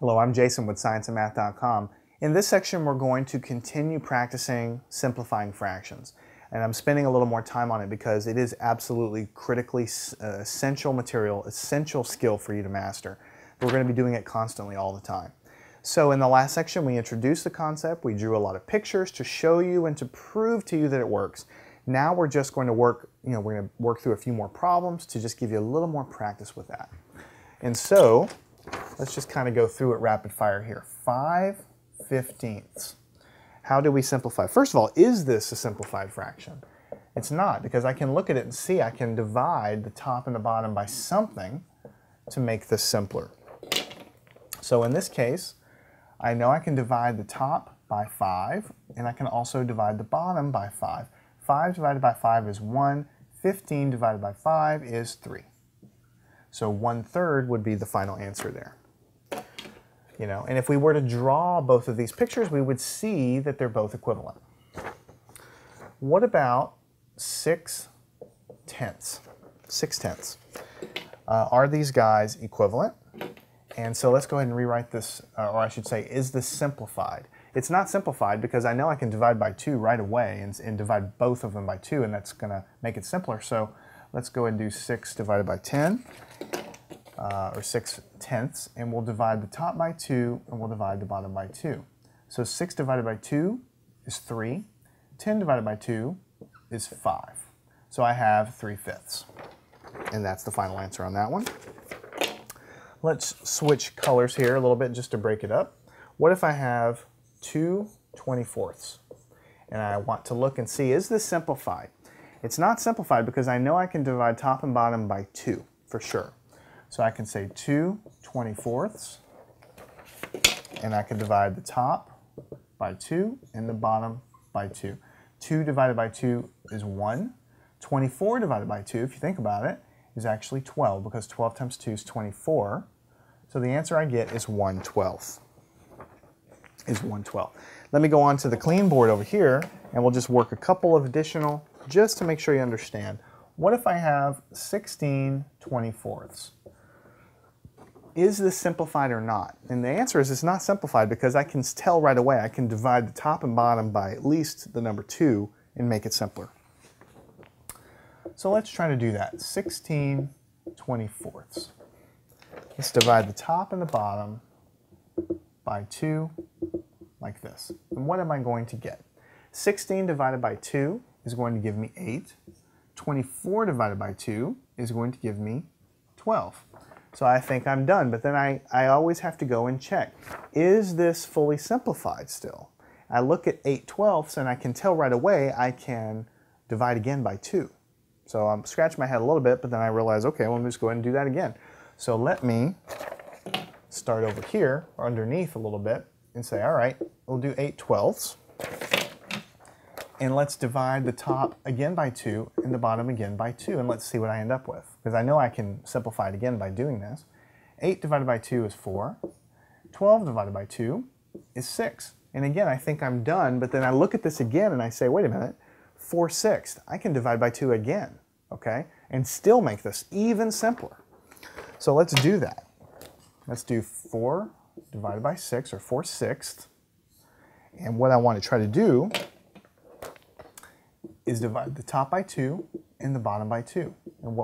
Hello, I'm Jason with scienceandmath.com. In this section, we're going to continue practicing simplifying fractions. And I'm spending a little more time on it because it is absolutely critically uh, essential material, essential skill for you to master. We're going to be doing it constantly all the time. So in the last section, we introduced the concept, we drew a lot of pictures to show you and to prove to you that it works. Now we're just going to work, you know, we're going to work through a few more problems to just give you a little more practice with that. And so Let's just kind of go through it rapid fire here. 5 fifteenths. How do we simplify? First of all, is this a simplified fraction? It's not because I can look at it and see I can divide the top and the bottom by something to make this simpler. So in this case, I know I can divide the top by 5 and I can also divide the bottom by 5. 5 divided by 5 is 1. 15 divided by 5 is 3. So one third would be the final answer there. You know, and if we were to draw both of these pictures, we would see that they're both equivalent. What about six tenths? Six tenths. Uh, are these guys equivalent? And so let's go ahead and rewrite this, uh, or I should say, is this simplified? It's not simplified because I know I can divide by 2 right away and, and divide both of them by 2, and that's going to make it simpler. So let's go and do 6 divided by 10 uh, or 6 tenths, and we'll divide the top by 2, and we'll divide the bottom by 2. So 6 divided by 2 is 3. 10 divided by 2 is 5. So I have 3 fifths. And that's the final answer on that one. Let's switch colors here a little bit just to break it up. What if I have 2 24ths? And I want to look and see, is this simplified? It's not simplified because I know I can divide top and bottom by 2 for sure. So I can say 2 24ths, and I can divide the top by 2 and the bottom by 2. 2 divided by 2 is 1. 24 divided by 2, if you think about it, is actually 12 because 12 times 2 is 24. So the answer I get is 1 12th. Is 1 12. Let me go on to the clean board over here and we'll just work a couple of additional just to make sure you understand. What if I have 16 24ths? Is this simplified or not? And the answer is it's not simplified because I can tell right away. I can divide the top and bottom by at least the number 2 and make it simpler. So let's try to do that. 16 24ths. Let's divide the top and the bottom by 2 like this. And what am I going to get? 16 divided by 2 is going to give me 8. 24 divided by 2 is going to give me 12. So I think I'm done, but then I, I always have to go and check. Is this fully simplified still? I look at 8 twelfths and I can tell right away I can divide again by 2. So I'm scratching my head a little bit, but then I realize, okay, well, let me just go ahead and do that again. So let me start over here, or underneath a little bit, and say, all right, we'll do 8 twelfths. And let's divide the top again by 2 and the bottom again by 2, and let's see what I end up with. Because I know I can simplify it again by doing this. 8 divided by 2 is 4. 12 divided by 2 is 6. And again, I think I'm done, but then I look at this again and I say, wait a minute, 4 sixths. I can divide by 2 again, okay? And still make this even simpler. So let's do that. Let's do 4 divided by 6, or 4 sixths. And what I want to try to do is divide the top by 2 and the bottom by 2. And what